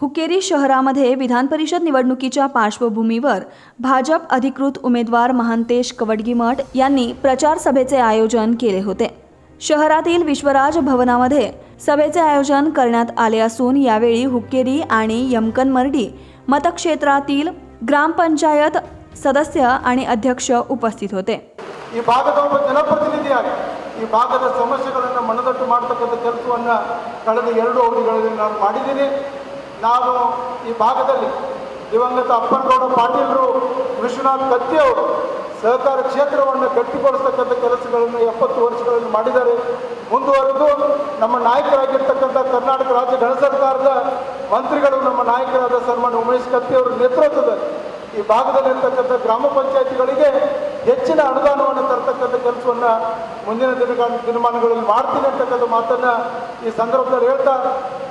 हुक्केरी शहरामध्ये विधान परिषद निवडणुकीच्या पार्श्वभूमीवर भाजप अधिकृत उमेदवार महांतेश कवडगीमठ यांनी प्रचार सभेचे आयोजन केले होते शहरातील विश्वराज भवनामध्ये सभेचे आयोजन करण्यात आले असून यावेळी हुक्केरी आणि यमकनमर्डी मतक्षेत्रातील ग्रामपंचायत सदस्य आणि अध्यक्ष उपस्थित होते ಈ ಭಾಗದ ಒಬ್ಬ ಜನಪ್ರತಿನಿಧಿಯಾಗಿ ಈ ಭಾಗದ ಸಮಸ್ಯೆಗಳನ್ನು ಮನದಟ್ಟು ಮಾಡ್ತಕ್ಕಂಥ ಕೆಲಸವನ್ನು ಕಳೆದ ಎರಡು ಅವಧಿಗಳಲ್ಲಿ ನಾನು ಮಾಡಿದ್ದೀನಿ ನಾನು ಈ ಭಾಗದಲ್ಲಿ ದಿವಂಗತ ಅಪ್ಪನಗೌಡ ಪಾಟೀಲರು, ವಿಶ್ವನಾಥ್ ಕತ್ತಿಯವರು ಸಹಕಾರ ಕ್ಷೇತ್ರವನ್ನು ಗಟ್ಟಿಗೊಳಿಸ್ತಕ್ಕಂಥ ಕೆಲಸಗಳನ್ನು ಎಪ್ಪತ್ತು ವರ್ಷಗಳನ್ನು ಮಾಡಿದ್ದಾರೆ. ಮುಂದುವರೆದು ನಮ್ಮ ನಾಯಕರಾಗಿರ್ತಕ್ಕಂಥ ಕರ್ನಾಟಕ ರಾಜ್ಯ ಗಣ ಸರ್ಕಾರದ ಮಂತ್ರಿಗಳು ನಮ್ಮ ನಾಯಕರಾದ ಸನ್ಮಾನ್ಯ ಉಮೇಶ್ ಕತ್ತಿಯವರ ನೇತೃತ್ವದಲ್ಲಿ ಈ ಭಾಗದಲ್ಲಿರ್ತಕ್ಕಂಥ ಗ್ರಾಮ ಪಂಚಾಯತಿಗಳಿಗೆ ಹೆಚ್ಚಿನ ಅನುದಾನವನ್ನು ತರ್ತಕ್ಕಂಥ ಕೆಲಸವನ್ನು ಮುಂದಿನ ದಿನ ದಿನಮಾನಗಳಲ್ಲಿ ಮಾಡ್ತೀನಿ ಅಂತಕ್ಕಂಥ ಮಾತನ್ನು ಈ ಸಂದರ್ಭದಲ್ಲಿ ಹೇಳ್ತಾ,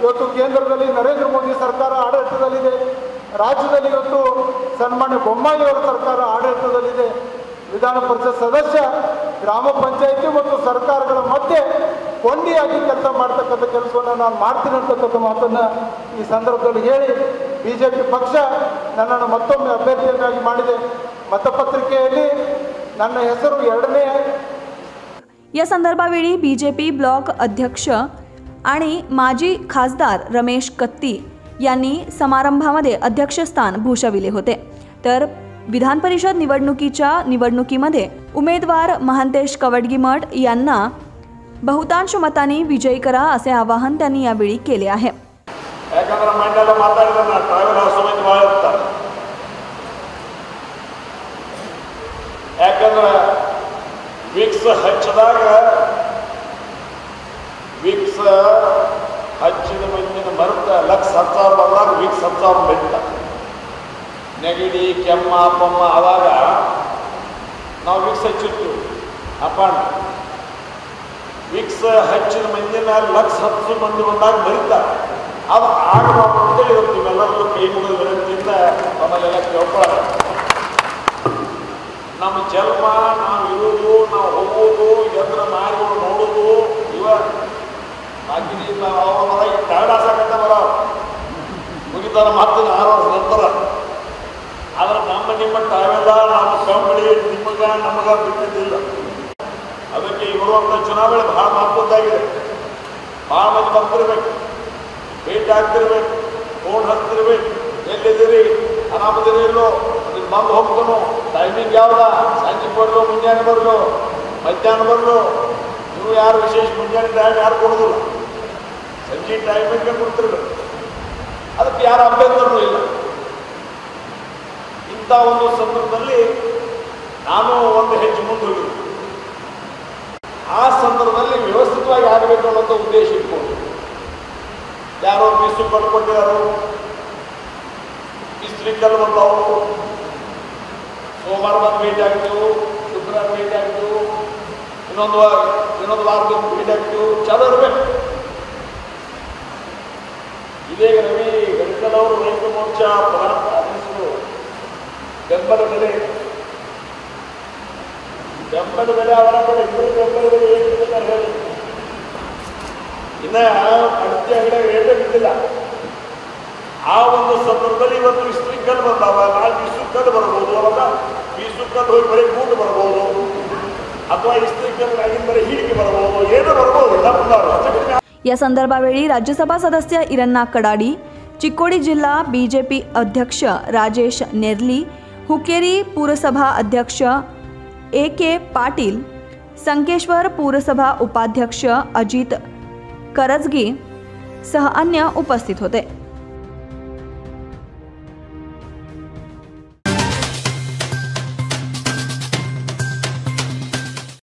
ಇವತ್ತು ಕೇಂದ್ರದಲ್ಲಿ ನರೇಂದ್ರ ಮೋದಿ ಸರ್ಕಾರ ಆಡಳಿತದಲ್ಲಿದೆ. ರಾಜ್ಯದಲ್ಲಿ ಇವತ್ತು ಸನ್ಮಾನ್ಯ ಬೊಮ್ಮಾಯಿಯವರ ಸರ್ಕಾರ ಆಡಳಿತದಲ್ಲಿದೆ. ವಿಧಾನ ಪರಿಷತ್ ಸದಸ್ಯ, ಗ್ರಾಮ ಪಂಚಾಯಿತಿ ಮತ್ತು ಸರ್ಕಾರಗಳ ಮಧ್ಯೆ ಕೊಂಡಿಯಾಗಿ ಕೆಲಸ ಮಾಡ್ತಕ್ಕಂಥ ಕೆಲಸವನ್ನು ನಾನು ಮಾಡ್ತೀನಿ ಅಂತಕ್ಕಂಥ ಮಾತನ್ನು ಈ ಸಂದರ್ಭದಲ್ಲಿ ಹೇಳಿ ಬಿ ಪಕ್ಷ ನನ್ನನ್ನು ಮತ್ತೊಮ್ಮೆ ಅಭ್ಯರ್ಥಿಯನ್ನಾಗಿ ಮಾಡಿದೆ. ಮತಪತ್ರಿಕೆಯಲ್ಲಿ ನನ್ನ ಹೆಸರು ಎರಡನೇ या संदर्भावेळी बी जे पी ब्लॉक अध्यक्ष आणि माजी खासदार रमेश कत्ती यांनी समारंभामध्ये अध्यक्षस्थान भूषविले होते तर विधान परिषद निवडणुकीच्या निवडणुकीमध्ये उमेदवार महांतेश कवडगीमठ यांना बहुतांश मतांनी विजयी करा असे आवाहन त्यांनी यावेळी केले आहे ವಿಕ್ಸ್ ಹಚ್ಚಿದಾಗ ವಿಕ್ಸ್ ಹಚ್ಚಿದ ಮಂದಿನ ಮರುತ ಲಕ್ಷ ಹತ್ತಾರು ಬಂದಾಗ ವಿಕ್ಸ್ ಹತ್ತಾರು ಬೆಟ್ಟ. ನೆಗಡಿ, ಕೆಮ್ಮ, ಪಮ್ಮ ಆದಾಗ ನಾವು ವಿಕ್ಸ್ ಹಚ್ಚಿತ್ತು ಅಪ್ಪಣ್ಣ ವಿಕ್ಸ್ ಹಚ್ಚಿದ ಮಂದಿ ಮೇಲೆ ಲಕ್ಷ ಹತ್ತು ಮಂದಿ ಬಂದಾಗ ಮರಿತಾರೆ ಅದು ಆಗಬಾರ್ದು ಅಂತೇಳಿ ಇವತ್ತು ನಿಮ್ಮೆಲ್ಲರಲ್ಲೂ ಕೈ ಮುಗಿದ ವಿನಂತಿಯಿಂದ ನಮ್ಮಲ್ಲೆಲ್ಲ ಕೇಳ್ಕೊಳ್ಳೋಣ ನಮ್ಮ ಜನ್ಮ ನಾವು ಇರೋದು, ನಾವು ಹೋಗೋದು ಎದ್ರ ಮಾರಿಗಳು ನೋಡೋದು, ಇವ ಬಾಕಿ ಅವರ ಟೈರ್ಡ್ ಆಸಕತ್ತ ಬರ ಮುಗಿತಾರ ಮತ್ತೆ ಆರು ವರ್ಷ ನಂತರ. ಆದ್ರೆ ನಮ್ಮ ನಿಮ್ಮ ತಾವೆಲ್ಲ, ನಮ್ಮ ಕಂಬಳಿ ನಿಮಗ ನಮಗ ಬಿಟ್ಟಿದ್ದಿಲ್ಲ. ಅದಕ್ಕೆ ಇವರು ಚುನಾವಣೆ ಬಹಳ ಮಹತ್ವದ್ದಾಗಿದೆ. ಭಾಳ ಮಂದಿ ಬರ್ತಿರ್ಬೇಕು. ಭೇಟಿ ಆಗ್ತಿರ್ಬೇಕು. ಫೋನ್ ಹಚ್ತಿರ್ಬೇಕು. ಎಲ್ಲಿದ್ದೀರಿ? ಆರಾಮದಿರಿ ಇಲ್ಲೋ ಬಂದು ಹೋಗ್ತಾನು ಟೈಮಿಂಗ್ ಯಾವಾಗ? ಸಂಜೆ ಬರಲು ಮುಂಜಾನೆ ಬರಲು ಮಧ್ಯಾಹ್ನ ಬರಲು ನೀವು ಯಾರು ವಿಶೇಷ ಮುಂಜಾನೆ ಟೈಮ್ ಯಾರು ಕೊಡೋದಿಲ್ಲ. ಸಂಜೆ ಟೈಮಿಂಗ್ ಕೊಡ್ತಿರ್ಬೇಕು ಅದಕ್ಕೆ ಯಾರ ಅಭ್ಯಂತರನೂ ಇಲ್ಲ. ಇಂಥ ಒಂದು ಸಂದರ್ಭದಲ್ಲಿ ನಾನು ಒಂದು ಹೆಜ್ಜೆ ಮುಂದೆ ಹೋಗಿದ್ದೆ. ಆ ಸಂದರ್ಭದಲ್ಲಿ ವ್ಯವಸ್ಥಿತವಾಗಿ ಆಗಬೇಕು ಅನ್ನೋಂಥ ಉದ್ದೇಶ ಇಟ್ಕೊಂಡು. ಯಾರೋ ಮಿಸ್ಸು ಕೊಟ್ಕೊಟ್ಟಿದ್ದಾರೆ ಮಿಸ್ತ್ರಿ ಕಲ್ಲು ಬಂದವು ಸೋಮವಾರ ಬಂದು ಭೇಟಿ ಆಗ್ತು ಶುಕ್ರವಾರ ಭೇಟಿ ಆಗ್ತು ಇನ್ನೊಂದು ವಾರ, ಇನ್ನೊಂದು ವಾರದಿಂದ ಭೇಟಿ ಆಗ್ತೀವಿ ಚಾಲು ಇರಬೇಕು. ಇದೇ ರವಿ ಗಣಿತದವರು ರೈತ ಮೋರ್ಚಾ ಕಾರ್ಯದರ್ಶಿಗಳು. ಬೆಂಬಲ ಬೆಲೆ. ಬೆಂಬಲ ಬೆಲೆ ಅವರ ಕಡೆ ಇಬ್ಬರು ಬೆಂಬಲ ಬೆಲೆ ಹೇಳಿ. ಇನ್ನ ಅಡಿಕೆ ಅಂಗಡಿಯಾಗ ಹೇಳಬೇಕಿಲ್ಲ ಆ ಒಂದು ಸಂದರ್ಭದಲ್ಲಿ ಇವತ್ತು ಇಸ್ತ್ರಿ ಕಲ್ಲು ಬಂದಾವ ನಾಳೆ ಇಸು ಕಲ್ಲು ಬರ್ಬೋದು ಅವಾಗ ಇಸು ಕಲ್ಲು ಹೋಗಿ ಬರೀ ಕೂಟು ಬರ್ಬೋದು ಅಥವಾ ಇಸ್ತ್ರಿ ಕಲ್ಲು ಆಗಿನ ಬರೀ ಹೀಡಿಕೆ ಬರ್ಬೋದು ಏನೋ ಬರ್ಬೋದು ಎಲ್ಲ ಬಂದಾವ ಹೆಚ್ಚು ಕಡಿಮೆ या संदर्भावेळी राज्यसभा सदस्य इरन्ना कडाडी चिक्कोडी जिल्हा बी जे पी अध्यक्ष राजेश नेर्ली हुकेरी पूरसभा अध्यक्ष ए के पाटील संकेश्वर पूरसभा उपाध्यक्ष अजित करजगी सह अन्य उपस्थित होते